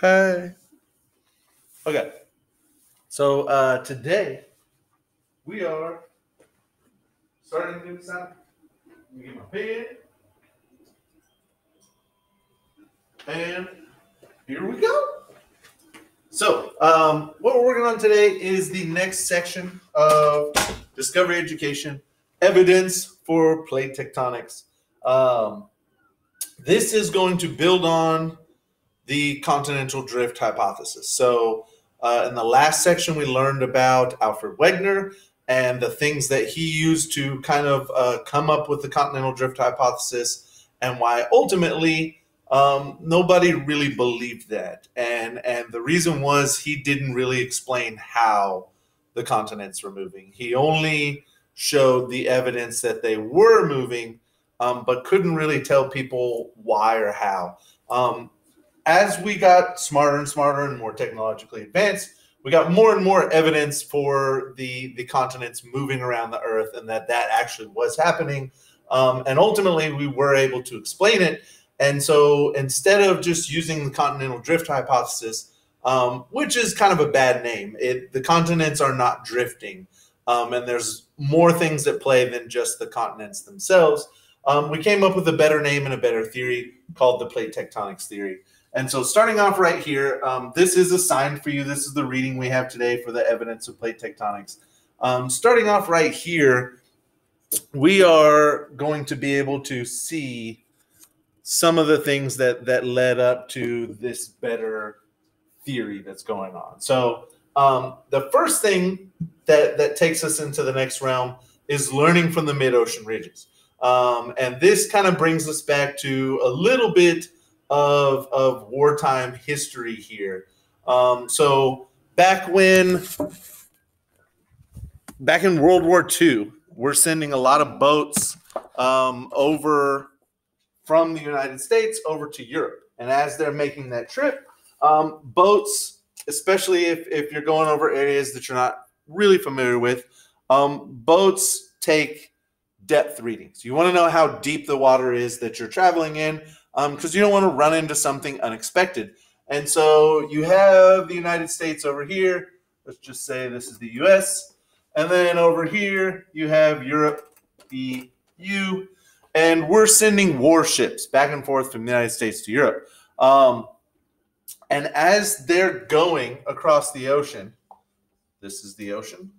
Hey. Okay. So uh, today we are starting to do out. Let me get my pen. And here we go. So, um, what we're working on today is the next section of Discovery Education Evidence for Plate Tectonics. Um, this is going to build on the continental drift hypothesis. So, uh, in the last section, we learned about Alfred Wegener and the things that he used to kind of uh, come up with the continental drift hypothesis and why ultimately um, nobody really believed that. And, and the reason was he didn't really explain how the continents were moving. He only showed the evidence that they were moving, um, but couldn't really tell people why or how. Um, as we got smarter and smarter and more technologically advanced, we got more and more evidence for the the continents moving around the Earth, and that that actually was happening. Um, and ultimately, we were able to explain it. And so, instead of just using the continental drift hypothesis, um, which is kind of a bad name, it, the continents are not drifting, um, and there's more things at play than just the continents themselves. Um, we came up with a better name and a better theory called the plate tectonics theory. And so, starting off right here, um, this is assigned for you. This is the reading we have today for the evidence of plate tectonics. Um, starting off right here, we are going to be able to see some of the things that that led up to this better theory that's going on. So, um, the first thing that that takes us into the next realm is learning from the mid ocean ridges, um, and this kind of brings us back to a little bit of, of wartime history here. Um, so back when, back in World War II, we're sending a lot of boats um, over from the United States over to Europe. And as they're making that trip, um, boats, especially if, if you're going over areas that you're not really familiar with, um, boats take depth readings. You want to know how deep the water is that you're traveling in because um, you don't want to run into something unexpected. And so you have the United States over here. Let's just say this is the US. And then over here, you have Europe, EU. And we're sending warships back and forth from the United States to Europe. Um, and as they're going across the ocean, this is the ocean.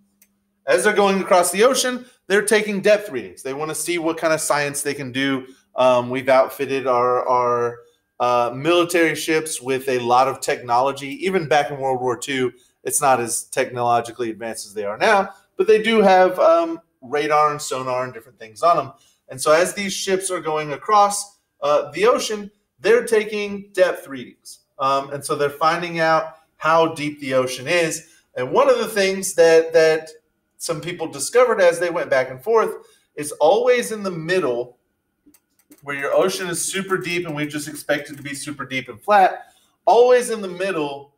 As they're going across the ocean, they're taking depth readings. They want to see what kind of science they can do um, we've outfitted our our uh, military ships with a lot of technology. Even back in World War II, it's not as technologically advanced as they are now, but they do have um, radar and sonar and different things on them. And so, as these ships are going across uh, the ocean, they're taking depth readings, um, and so they're finding out how deep the ocean is. And one of the things that that some people discovered as they went back and forth is always in the middle where your ocean is super deep and we just expect it to be super deep and flat, always in the middle,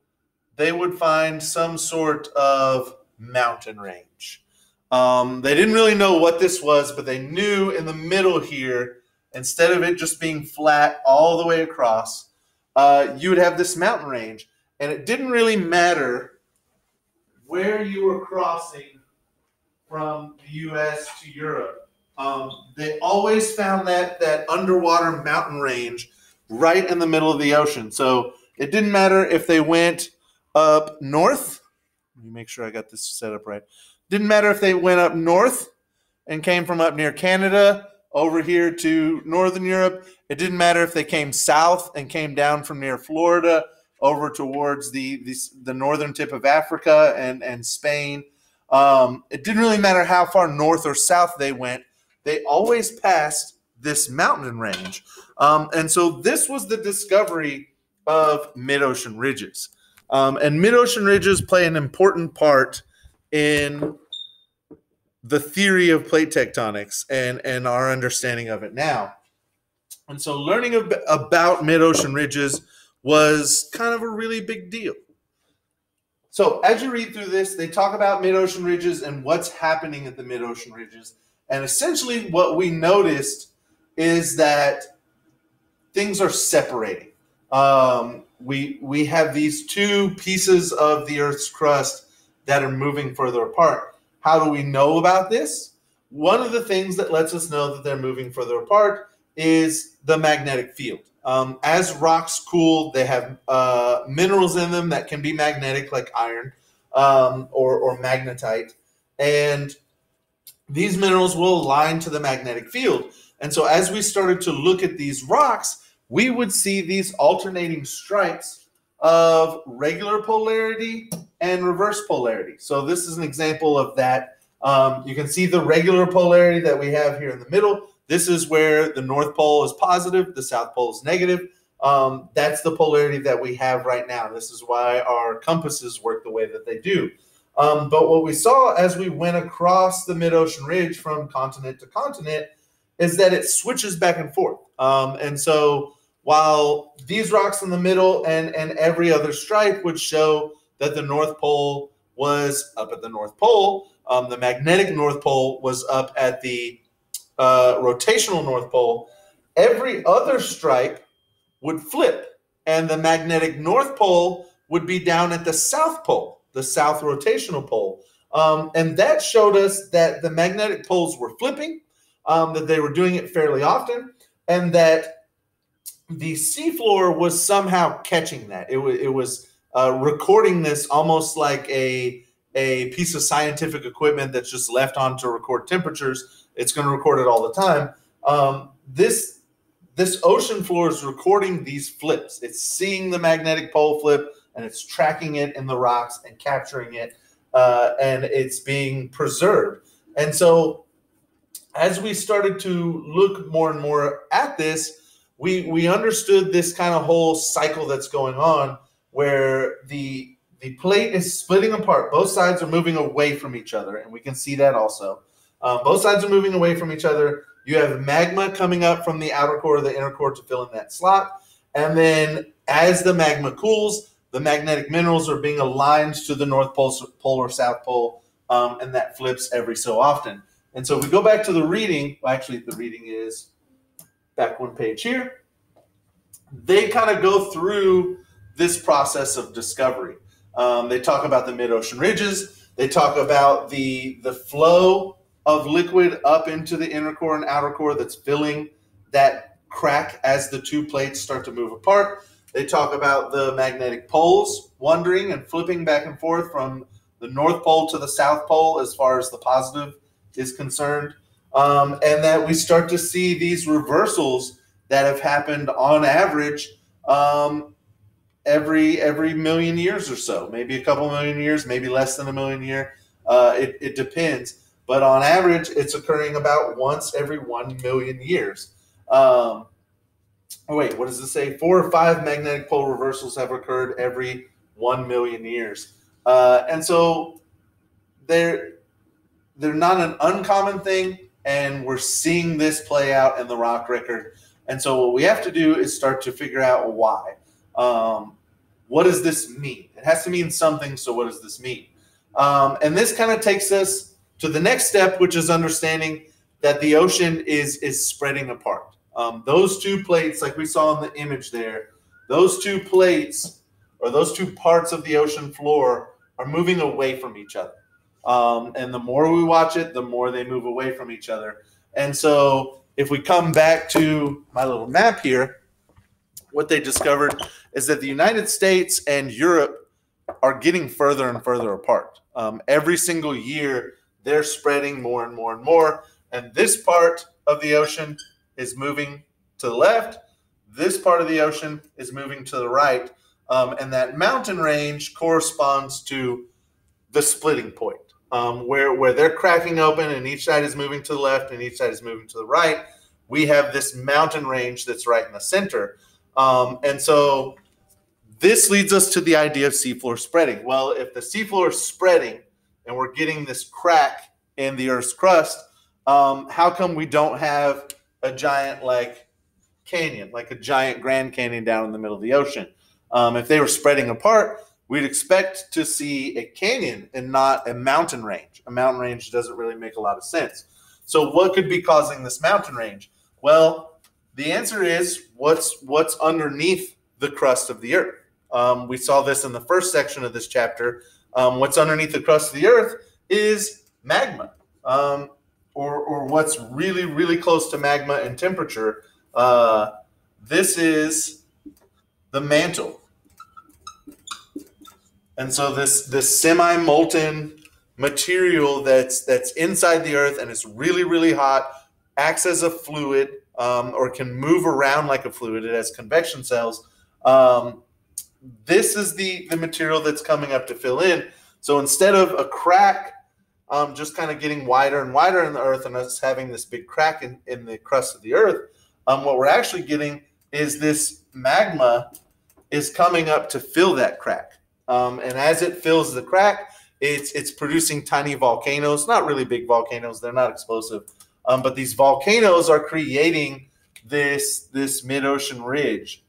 they would find some sort of mountain range. Um, they didn't really know what this was, but they knew in the middle here, instead of it just being flat all the way across, uh, you would have this mountain range. And it didn't really matter where you were crossing from the US to Europe um, they always found that that underwater mountain range right in the middle of the ocean. So it didn't matter if they went up north. Let me make sure I got this set up right. Didn't matter if they went up north and came from up near Canada over here to northern Europe. It didn't matter if they came south and came down from near Florida over towards the the, the northern tip of Africa and and Spain. Um, it didn't really matter how far north or south they went they always passed this mountain range. Um, and so this was the discovery of mid ocean ridges. Um, and mid ocean ridges play an important part in the theory of plate tectonics and, and our understanding of it now. And so learning ab- about mid ocean ridges was kind of a really big deal. So as you read through this, they talk about mid ocean ridges and what's happening at the mid ocean ridges. And essentially, what we noticed is that things are separating. um, we we have these two pieces of the Earth's crust that are moving further apart. How do we know about this? One of the things that lets us know that they're moving further apart is the magnetic field. Um, as rocks cool, they have uh, minerals in them that can be magnetic, like iron um, or, or magnetite. And these minerals will align to the magnetic field. And so, as we started to look at these rocks, we would see these alternating stripes of regular polarity and reverse polarity. So, this is an example of that. Um, you can see the regular polarity that we have here in the middle. This is where the North Pole is positive, the South Pole is negative. Um, that's the polarity that we have right now. This is why our compasses work the way that they do. Um, but what we saw as we went across the mid ocean ridge from continent to continent is that it switches back and forth. Um, and so while these rocks in the middle and, and every other stripe would show that the North Pole was up at the North Pole, um, the magnetic North Pole was up at the uh, rotational North Pole, every other stripe would flip, and the magnetic North Pole would be down at the South Pole, the South rotational pole. Um, and that showed us that the magnetic poles were flipping, um, that they were doing it fairly often, and that the seafloor was somehow catching that. It, it was uh, recording this almost like a, a piece of scientific equipment that's just left on to record temperatures it's going to record it all the time. Um, this this ocean floor is recording these flips. It's seeing the magnetic pole flip and it's tracking it in the rocks and capturing it, uh, and it's being preserved. And so, as we started to look more and more at this, we we understood this kind of whole cycle that's going on, where the the plate is splitting apart. Both sides are moving away from each other, and we can see that also. Um, both sides are moving away from each other. You have magma coming up from the outer core the inner core to fill in that slot. And then as the magma cools, the magnetic minerals are being aligned to the North Pole, pole or South Pole, um, and that flips every so often. And so if we go back to the reading, well, actually, the reading is back one page here. They kind of go through this process of discovery. Um, they talk about the mid ocean ridges. They talk about the the flow of liquid up into the inner core and outer core that's filling that crack as the two plates start to move apart. They talk about the magnetic poles wandering and flipping back and forth from the North Pole to the South Pole as far as the positive is concerned. Um, and that we start to see these reversals that have happened on average um, every every million years or so, maybe a couple million years, maybe less than a million year. Uh, it, it depends but on average, it's occurring about once every one million years. Um, oh wait, what does it say? Four or five magnetic pole reversals have occurred every one million years, uh, and so they're they're not an uncommon thing, and we're seeing this play out in the rock record. And so what we have to do is start to figure out why. Um, what does this mean? It has to mean something. So what does this mean? Um, and this kind of takes us to the next step, which is understanding that the ocean is is spreading apart. Um, those two plates, like we saw in the image there, those two plates or those two parts of the ocean floor are moving away from each other. Um, and the more we watch it, the more they move away from each other. And so, if we come back to my little map here, what they discovered is that the United States and Europe are getting further and further apart. Um, every single year, they're spreading more and more and more. And this part of the ocean is moving to the left. This part of the ocean is moving to the right. Um, and that mountain range corresponds to the splitting point, um, where, where they're cracking open and each side is moving to the left and each side is moving to the right. We have this mountain range that's right in the center. Um, and so this leads us to the idea of seafloor spreading. Well, if the seafloor is spreading, and we're getting this crack in the Earth's crust, um, how come we don't have a giant like canyon, like a giant Grand Canyon down in the middle of the ocean? Um, if they were spreading apart, we'd expect to see a canyon and not a mountain range. A mountain range doesn't really make a lot of sense. So, what could be causing this mountain range? Well, the answer is what's what's underneath the crust of the earth. Um, we saw this in the first section of this chapter. Um, what's underneath the crust of the earth is magma, um, or, or what's really, really close to magma and temperature. Uh, this is the mantle. And so this this semi-molten material that's that's inside the earth and it's really really hot acts as a fluid um, or can move around like a fluid. It has convection cells. Um, this is the the material that's coming up to fill in. So instead of a crack um, just kind of getting wider and wider in the earth and us having this big crack in, in the crust of the earth, um, what we're actually getting is this magma is coming up to fill that crack. Um, and as it fills the crack, it's it's producing tiny volcanoes, not really big volcanoes, they're not explosive, um, but these volcanoes are creating this this mid-ocean ridge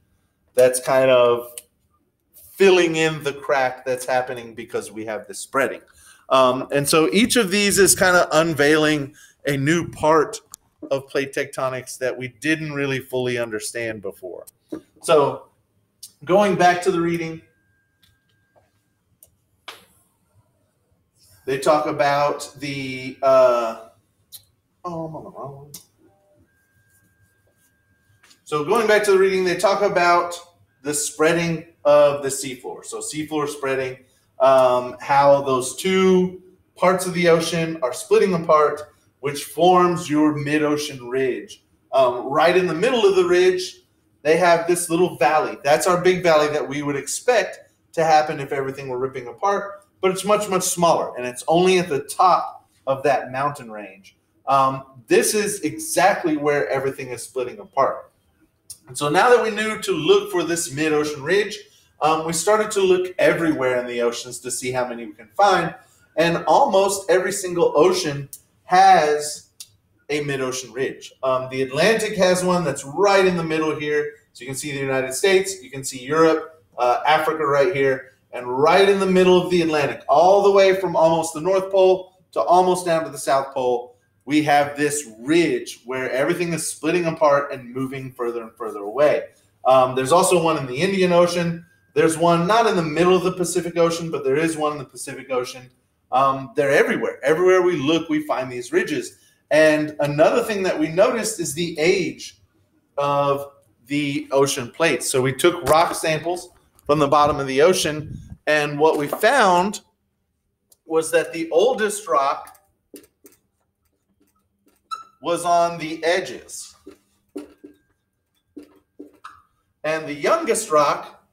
that's kind of filling in the crack that's happening because we have this spreading. Um, and so each of these is kind of unveiling a new part of plate tectonics that we didn't really fully understand before. So going back to the reading, they talk about the uh, oh, so going back to the reading, they talk about the spreading of the seafloor. So seafloor spreading, um, how those two parts of the ocean are splitting apart, which forms your mid-ocean ridge. Um, right in the middle of the ridge, they have this little valley. That's our big valley that we would expect to happen if everything were ripping apart, but it's much, much smaller, and it's only at the top of that mountain range. Um, this is exactly where everything is splitting apart. And so now that we knew to look for this mid-ocean ridge, um, we started to look everywhere in the oceans to see how many we can find. And almost every single ocean has a mid-ocean ridge. Um, the Atlantic has one that's right in the middle here. So you can see the United States, you can see Europe, uh, Africa right here, and right in the middle of the Atlantic, all the way from almost the North Pole to almost down to the South Pole we have this ridge where everything is splitting apart and moving further and further away. Um, there's also one in the Indian Ocean. There's one not in the middle of the Pacific Ocean, but there is one in the Pacific Ocean. Um, they're everywhere. Everywhere we look, we find these ridges. And another thing that we noticed is the age of the ocean plates. So we took rock samples from the bottom of the ocean, and what we found was that the oldest rock was on the edges. And the youngest rock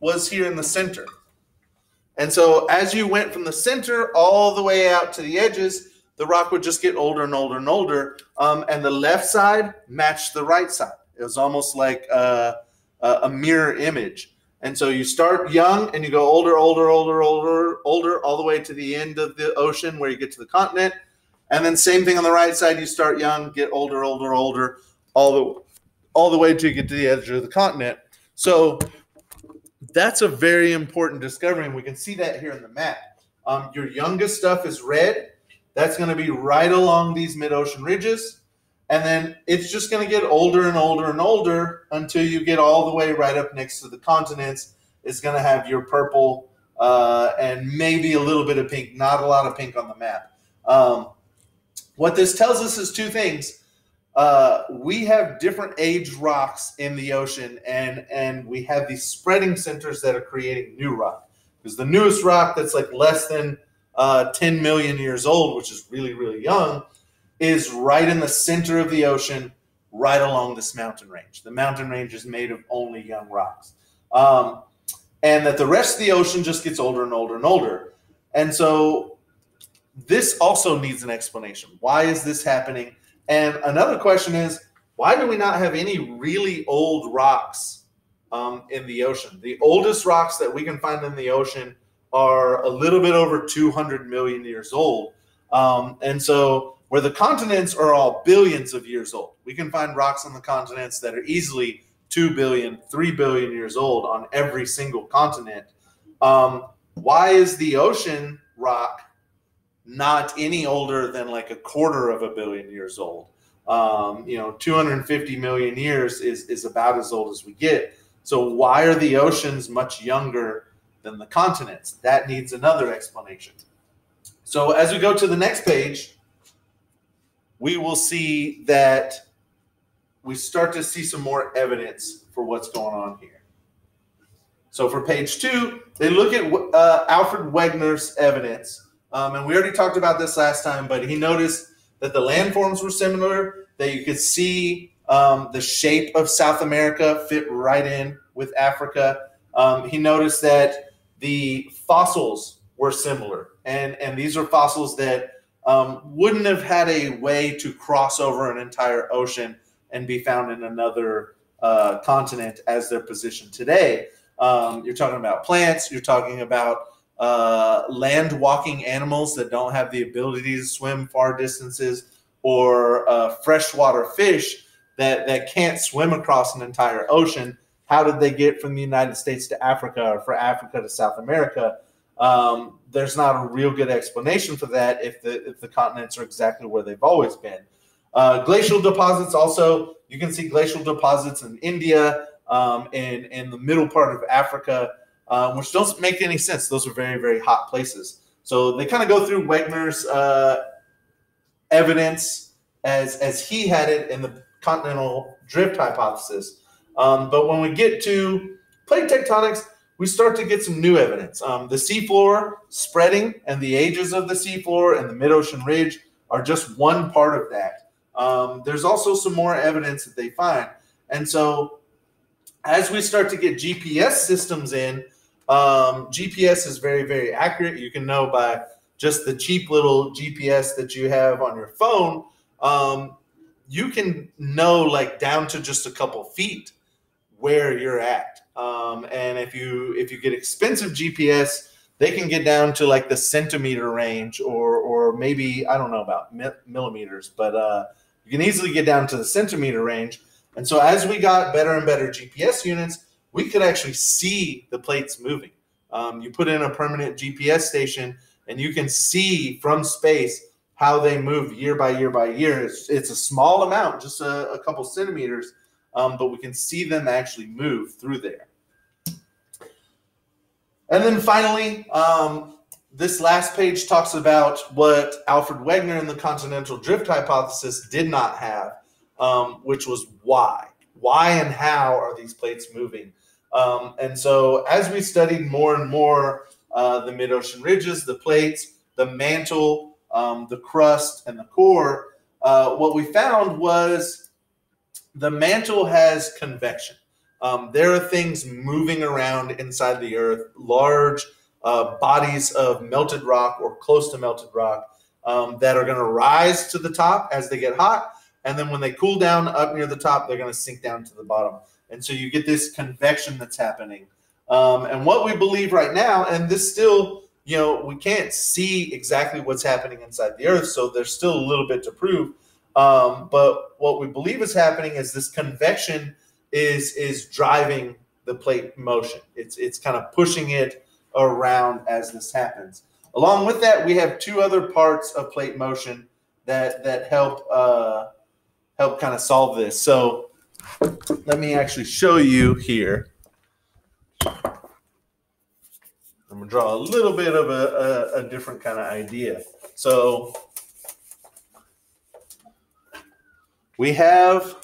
was here in the center. And so as you went from the center all the way out to the edges, the rock would just get older and older and older. Um, and the left side matched the right side. It was almost like a, a mirror image. And so you start young and you go older, older, older, older, older, all the way to the end of the ocean where you get to the continent. And then same thing on the right side, you start young, get older, older, older, all the all the way to get to the edge of the continent. So that's a very important discovery, and we can see that here in the map. Um, your youngest stuff is red. That's going to be right along these mid-ocean ridges and then it's just going to get older and older and older until you get all the way right up next to the continents. It's going to have your purple uh, and maybe a little bit of pink, not a lot of pink on the map. Um, what this tells us is two things. Uh, we have different age rocks in the ocean, and and we have these spreading centers that are creating new rock. Because the newest rock that's like less than uh, 10 million years old, which is really really young, is right in the center of the ocean, right along this mountain range. The mountain range is made of only young rocks. Um, and that the rest of the ocean just gets older and older and older. And so this also needs an explanation. Why is this happening? And another question is why do we not have any really old rocks um, in the ocean? The oldest rocks that we can find in the ocean are a little bit over 200 million years old. Um, and so where the continents are all billions of years old. We can find rocks on the continents that are easily 2 billion, 3 billion years old on every single continent. Um, why is the ocean rock not any older than like a quarter of a billion years old? Um, you know, 250 million years is, is about as old as we get. So, why are the oceans much younger than the continents? That needs another explanation. So, as we go to the next page, we will see that we start to see some more evidence for what's going on here. So, for page two, they look at uh, Alfred Wegener's evidence. Um, and we already talked about this last time, but he noticed that the landforms were similar, that you could see um, the shape of South America fit right in with Africa. Um, he noticed that the fossils were similar, and, and these are fossils that um, wouldn't have had a way to cross over an entire ocean and be found in another uh, continent as they're positioned today. Um, you're talking about plants, you're talking about uh, land walking animals that don't have the ability to swim far distances, or uh, freshwater fish that, that can't swim across an entire ocean. How did they get from the United States to Africa or for Africa to South America? Um, there's not a real good explanation for that if the if the continents are exactly where they've always been. Uh, glacial deposits also you can see glacial deposits in India, um, and in the middle part of Africa, um, which don't make any sense. Those are very, very hot places. So they kind of go through Wegener's uh, evidence as as he had it in the continental drift hypothesis. Um, but when we get to plate tectonics, we start to get some new evidence. Um, the seafloor spreading and the ages of the seafloor and the mid-ocean ridge are just one part of that. Um, there's also some more evidence that they find. And so as we start to get GPS systems in, um, GPS is very, very accurate. You can know by just the cheap little GPS that you have on your phone. Um, you can know like down to just a couple feet where you're at. Um, and if you if you get expensive GPS, they can get down to like the centimeter range, or or maybe I don't know about millimeters, but uh, you can easily get down to the centimeter range. And so as we got better and better GPS units, we could actually see the plates moving. Um, you put in a permanent GPS station and you can see from space how they move year by year by year. It's, it's a small amount, just a, a couple centimeters, um, but we can see them actually move through there. And then finally, um, this last page talks about what Alfred Wegener and the continental drift hypothesis did not have, um, which was why. Why and how are these plates moving? Um, and so, as we studied more and more uh, the mid ocean ridges, the plates, the mantle, um, the crust, and the core, uh, what we found was the mantle has convection. Um, there are things moving around inside the earth, large uh, bodies of melted rock or close to melted rock um, that are going to rise to the top as they get hot. And then when they cool down up near the top, they're going to sink down to the bottom. And so you get this convection that's happening. Um, and what we believe right now, and this still, you know, we can't see exactly what's happening inside the earth. So there's still a little bit to prove. Um, but what we believe is happening is this convection is is driving the plate motion. It's it's kind of pushing it around as this happens. Along with that, we have two other parts of plate motion that that help uh, help kind of solve this. So let me actually show you here. I'm gonna draw a little bit of a, a, a different kind of idea. So we have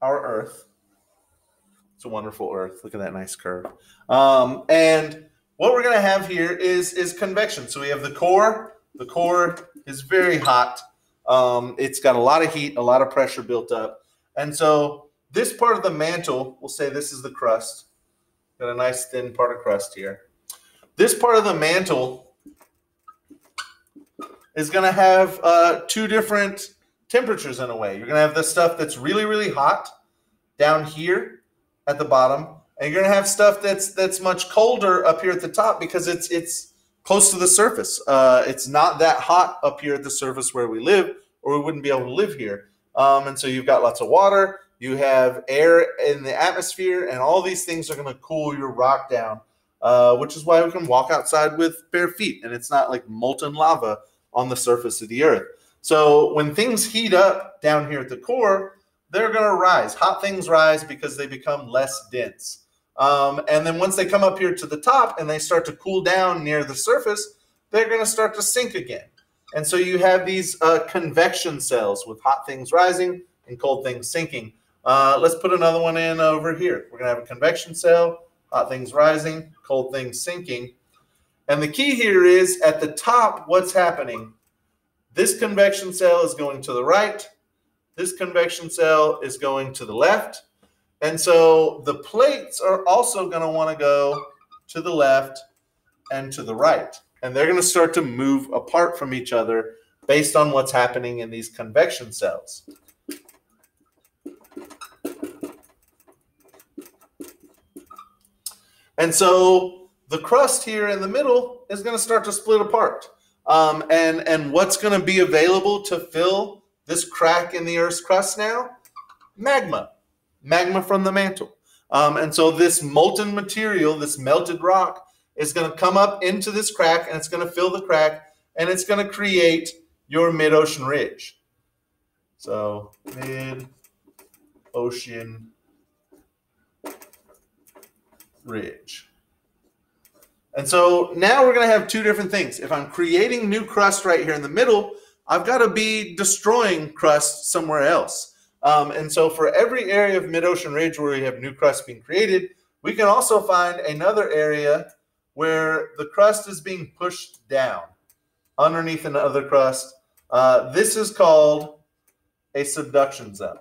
our Earth. It's a wonderful Earth. Look at that nice curve. Um, and what we're going to have here is is convection. So we have the core. The core is very hot. Um, it's got a lot of heat, a lot of pressure built up. And so this part of the mantle, we'll say this is the crust. Got a nice thin part of crust here. This part of the mantle is going to have uh, two different temperatures in a way. You're going to have the stuff that's really, really hot down here at the bottom, and you're going to have stuff that's that's much colder up here at the top because it's it's close to the surface. Uh, it's not that hot up here at the surface where we live, or we wouldn't be able to live here. Um, and so you've got lots of water, you have air in the atmosphere, and all these things are going to cool your rock down. Uh, which is why we can walk outside with bare feet, and it's not like molten lava on the surface of the earth. So when things heat up down here at the core, they're going to rise. Hot things rise because they become less dense. Um, and then once they come up here to the top and they start to cool down near the surface, they're going to start to sink again. And so you have these uh, convection cells with hot things rising and cold things sinking. Uh, let's put another one in over here. We're going to have a convection cell, hot things rising, cold things sinking. And the key here is at the top, what's happening? This convection cell is going to the right. This convection cell is going to the left. And so the plates are also going to want to go to the left and to the right. And they're going to start to move apart from each other based on what's happening in these convection cells. And so the crust here in the middle is going to start to split apart. Um, and, and what's going to be available to fill this crack in the Earth's crust now? Magma, magma from the mantle. Um, and so this molten material, this melted rock, is going to come up into this crack and it's going to fill the crack and it's going to create your mid ocean ridge. So, mid ocean ridge. And so now we're going to have two different things. If I'm creating new crust right here in the middle, I've got to be destroying crust somewhere else. Um, and so for every area of mid-ocean ridge where we have new crust being created, we can also find another area where the crust is being pushed down underneath another crust. Uh, this is called a subduction zone.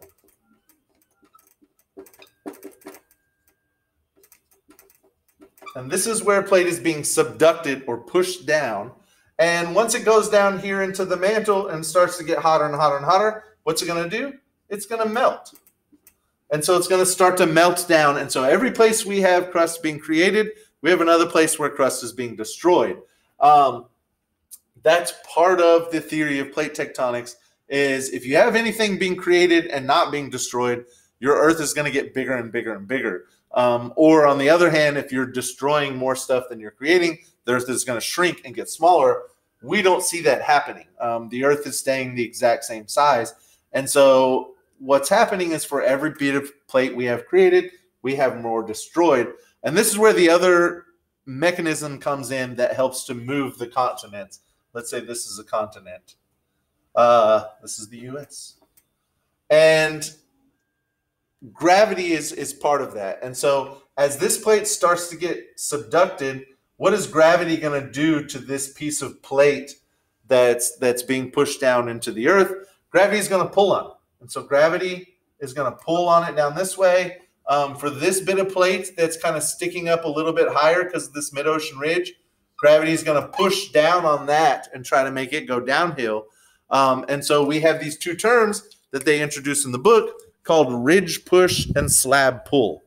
And this is where a plate is being subducted or pushed down. And once it goes down here into the mantle and starts to get hotter and hotter and hotter, what's it going to do? It's going to melt. And so it's going to start to melt down. And so every place we have crust being created, we have another place where crust is being destroyed. Um, that's part of the theory of plate tectonics is if you have anything being created and not being destroyed, your earth is going to get bigger and bigger and bigger. Um, or on the other hand, if you're destroying more stuff than you're creating, the Earth is going to shrink and get smaller. We don't see that happening. Um, the Earth is staying the exact same size. And so what's happening is for every bit of plate we have created, we have more destroyed. And this is where the other mechanism comes in that helps to move the continents. Let's say this is a continent. Uh, this is the US. And gravity is is part of that. And so as this plate starts to get subducted, what is gravity going to do to this piece of plate that's that's being pushed down into the earth? Gravity is going to pull on. And so gravity is going to pull on it down this way. Um, for this bit of plate that's kind of sticking up a little bit higher because of this mid-ocean ridge, gravity is going to push down on that and try to make it go downhill. Um, and so we have these two terms that they introduce in the book called ridge push and slab pull.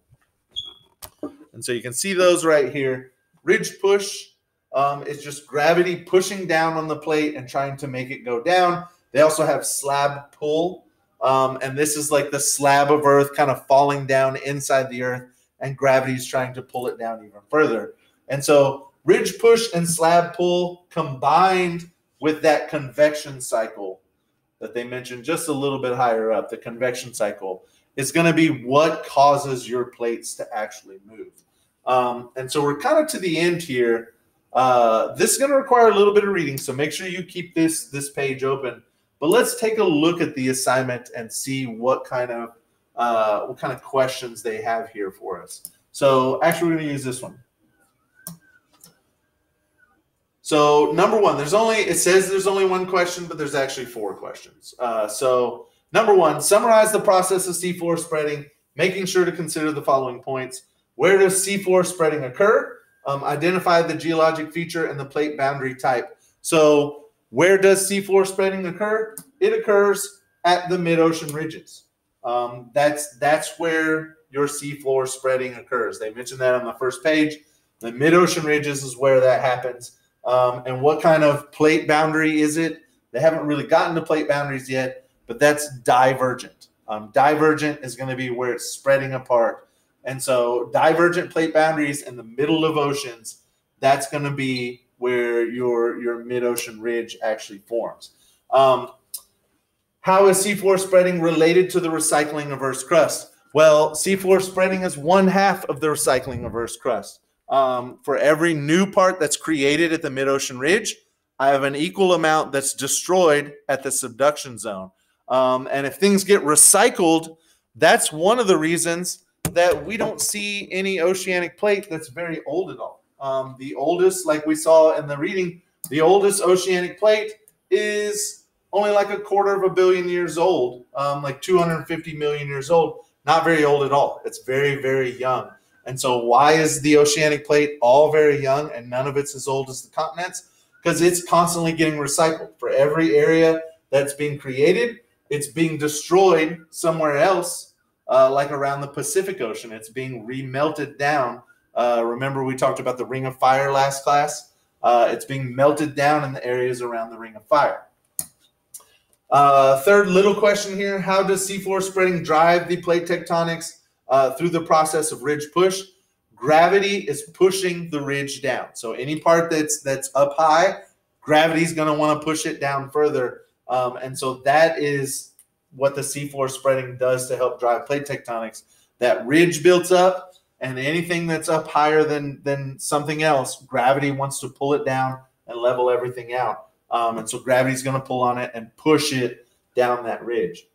And so you can see those right here. Ridge push um, is just gravity pushing down on the plate and trying to make it go down. They also have slab pull. Um, and this is like the slab of earth kind of falling down inside the earth, and gravity is trying to pull it down even further. And so ridge push and slab pull combined with that convection cycle that they mentioned just a little bit higher up, the convection cycle, is going to be what causes your plates to actually move. Um, and so we're kind of to the end here. Uh, this is going to require a little bit of reading, so make sure you keep this this page open. But let's take a look at the assignment and see what kind of uh, what kind of questions they have here for us. So actually, we're going to use this one. So number one, there's only it says there's only one question, but there's actually four questions. Uh, so number one, summarize the process of seafloor spreading, making sure to consider the following points: where does seafloor spreading occur? Um, identify the geologic feature and the plate boundary type. So where does seafloor spreading occur? It occurs at the mid-ocean ridges. Um, that's that's where your seafloor spreading occurs. They mentioned that on the first page. The mid-ocean ridges is where that happens. Um, and what kind of plate boundary is it? They haven't really gotten to plate boundaries yet, but that's divergent. Um, divergent is going to be where it's spreading apart. And so divergent plate boundaries in the middle of oceans, that's going to be where your your mid-ocean ridge actually forms. Um, How is seafloor spreading related to the recycling of Earth's crust? Well, seafloor spreading is one half of the recycling of Earth's crust. Um, for every new part that's created at the mid ocean ridge, I have an equal amount that's destroyed at the subduction zone. Um, and if things get recycled, that's one of the reasons that we don't see any oceanic plate that's very old at all. Um, the oldest, like we saw in the reading, the oldest oceanic plate is only like a quarter of a billion years old, um, like 250 million years old. Not very old at all. It's very, very young. And so, why is the oceanic plate all very young and none of it's as old as the continents? Because it's constantly getting recycled. For every area that's being created, it's being destroyed somewhere else, uh, like around the Pacific Ocean. It's being remelted down. Uh, remember, we talked about the Ring of Fire last class? Uh, it's being melted down in the areas around the Ring of Fire. Uh, third little question here How does seafloor spreading drive the plate tectonics uh, through the process of ridge push? Gravity is pushing the ridge down. So any part that's that's up high, gravity is going to want to push it down further. Um, and so that is what the seafloor spreading does to help drive plate tectonics. That ridge builds up, and anything that's up higher than than something else, gravity wants to pull it down and level everything out. Um, and so gravity's going to pull on it and push it down that ridge.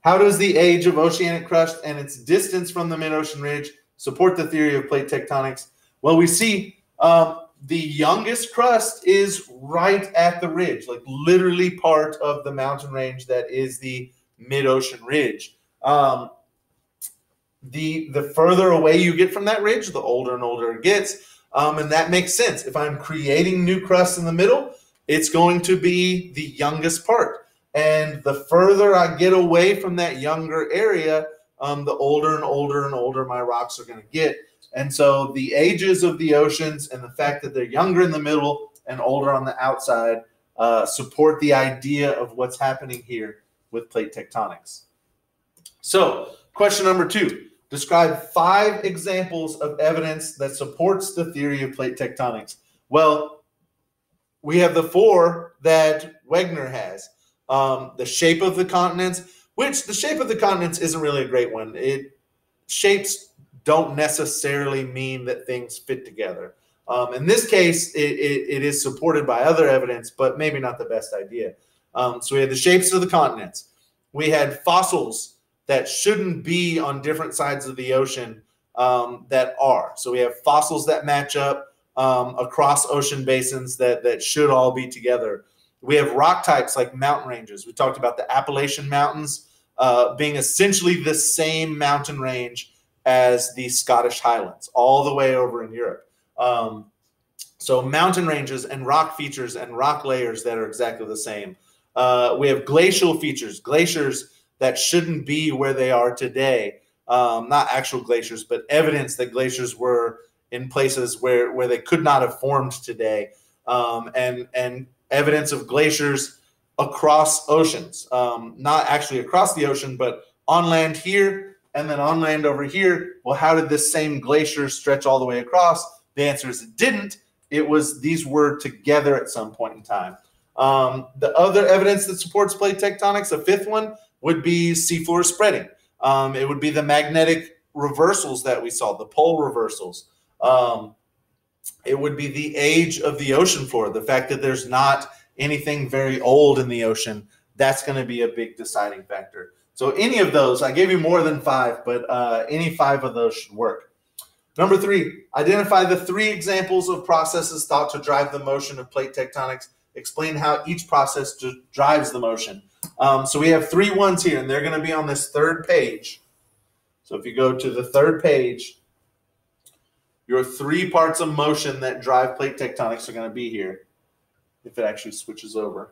How does the age of oceanic crust and its distance from the mid-ocean ridge support the theory of plate tectonics? Well, we see um, the youngest crust is right at the ridge, like literally part of the mountain range that is the mid-ocean ridge. Um, the the further away you get from that ridge, the older and older it gets, um, and that makes sense. If I'm creating new crust in the middle, it's going to be the youngest part. And the further I get away from that younger area, um, the older and older and older my rocks are going to get. And so the ages of the oceans and the fact that they're younger in the middle and older on the outside uh, support the idea of what's happening here with plate tectonics. So, question number two describe five examples of evidence that supports the theory of plate tectonics. Well, we have the four that Wegener has. Um, the shape of the continents, which the shape of the continents isn't really a great one. It shapes don't necessarily mean that things fit together. Um, in this case, it, it, it is supported by other evidence, but maybe not the best idea. Um, so we had the shapes of the continents. We had fossils that shouldn't be on different sides of the ocean um, that are. So we have fossils that match up um, across ocean basins that that should all be together. We have rock types like mountain ranges. We talked about the Appalachian Mountains uh, being essentially the same mountain range as the Scottish Highlands, all the way over in Europe. Um, so mountain ranges and rock features and rock layers that are exactly the same. Uh, we have glacial features, glaciers that shouldn't be where they are today. Um, not actual glaciers, but evidence that glaciers were in places where where they could not have formed today, um, and and evidence of glaciers across oceans, um, not actually across the ocean, but on land here and then on land over here. Well, how did this same glacier stretch all the way across? The answer is it didn't. It was these were together at some point in time. Um, the other evidence that supports plate tectonics, a fifth one, would be seafloor spreading. Um, it would be the magnetic reversals that we saw, the pole reversals. Um, it would be the age of the ocean floor, the fact that there's not anything very old in the ocean. That's going to be a big deciding factor. So, any of those, I gave you more than five, but uh, any five of those should work. Number three, identify the three examples of processes thought to drive the motion of plate tectonics. Explain how each process drives the motion. Um, so we have three ones here, and they're going to be on this third page. So if you go to the third page, your three parts of motion that drive plate tectonics are going to be here if it actually switches over.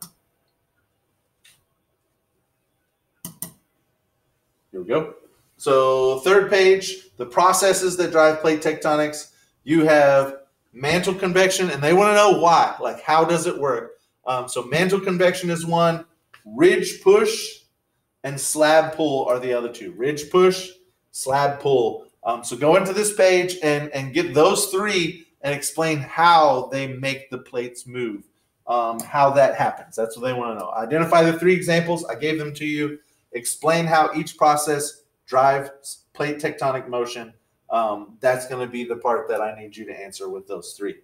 Here we go. So, third page, the processes that drive plate tectonics. You have mantle convection, and they want to know why. Like, how does it work? Um, so, mantle convection is one, ridge push and slab pull are the other two. Ridge push, slab pull. Um, so go into this page and, and get those three and explain how they make the plates move. um, how that happens. That's what they want to know. Identify the three examples. I gave them to you. Explain how each process drives plate tectonic motion. Um, that's going to be the part that I need you to answer with those three.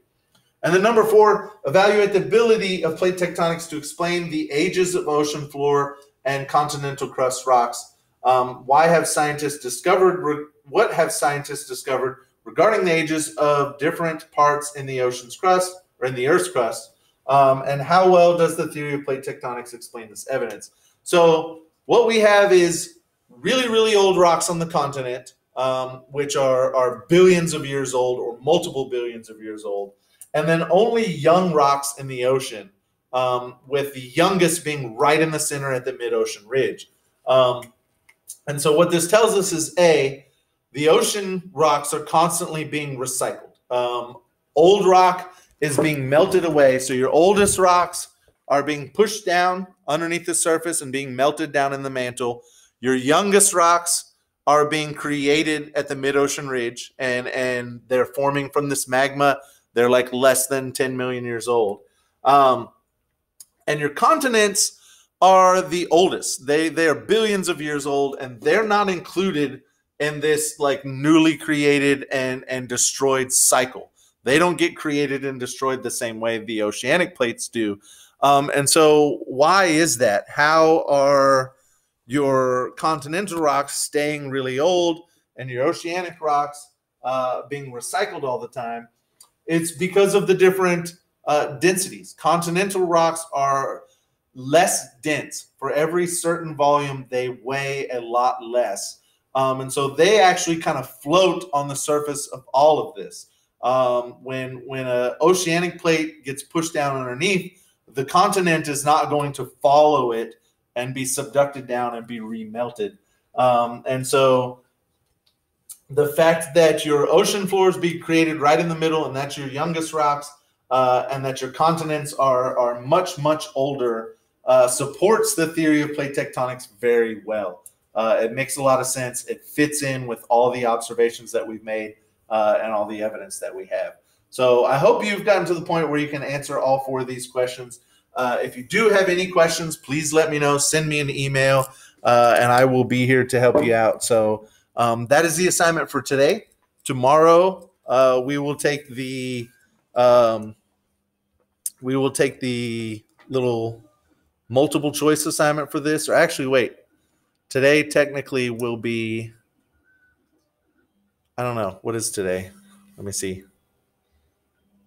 And then number four, evaluate the ability of plate tectonics to explain the ages of ocean floor and continental crust rocks. Um, why have scientists discovered? What have scientists discovered regarding the ages of different parts in the ocean's crust or in the Earth's crust? Um, and how well does the theory of plate tectonics explain this evidence? So what we have is really, really old rocks on the continent, um, which are, are billions of years old or multiple billions of years old, and then only young rocks in the ocean, um, with the youngest being right in the center at the mid-ocean ridge. Um, and so what this tells us is A, the ocean rocks are constantly being recycled. Um, old rock is being melted away. So your oldest rocks are being pushed down underneath the surface and being melted down in the mantle. Your youngest rocks are being created at the mid-ocean ridge and and they're forming from this magma. They're like less than 10 million years old. Um, and your continents are the oldest. They they are billions of years old and they're not included in this like newly created and and destroyed cycle. They don't get created and destroyed the same way the oceanic plates do. Um, and so, why is that? How are your continental rocks staying really old and your oceanic rocks uh, being recycled all the time? It's because of the different uh, densities. Continental rocks are less dense. For every certain volume, they weigh a lot less. Um, and so they actually kind of float on the surface of all of this um, when when an oceanic plate gets pushed down underneath, the continent is not going to follow it and be subducted down and be remelted. Um, and so the fact that your ocean floors be created right in the middle and that's your youngest rocks uh, and that your continents are, are much, much older uh, supports the theory of plate tectonics very well. Uh, it makes a lot of sense. It fits in with all the observations that we've made uh, and all the evidence that we have. So I hope you've gotten to the point where you can answer all four of these questions. Uh, if you do have any questions, please let me know. Send me an email, uh, and I will be here to help you out. So um, that is the assignment for today. Tomorrow uh, we will take the um, we will take the little multiple choice assignment for this. Or actually, wait. Today technically will be I don't know. What is today? Let me see.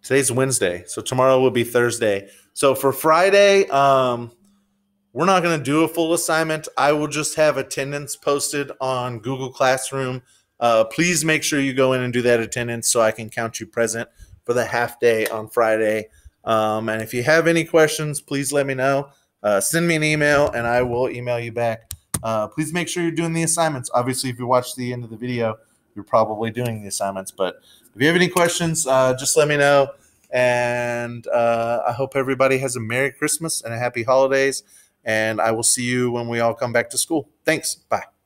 Today's Wednesday. So tomorrow will be Thursday. So for Friday, um, we're not going to do a full assignment. I will just have attendance posted on Google Classroom. Uh, please make sure you go in and do that attendance so I can count you present for the half day on Friday. Um, and if you have any questions, please let me know. Uh, send me an email and I will email you back. Uh, please make sure you're doing the assignments. Obviously, if you watch the end of the video, you're probably doing the assignments. But if you have any questions, uh, just let me know. And uh, I hope everybody has a Merry Christmas and a Happy Holidays. And I will see you when we all come back to school. Thanks. Bye.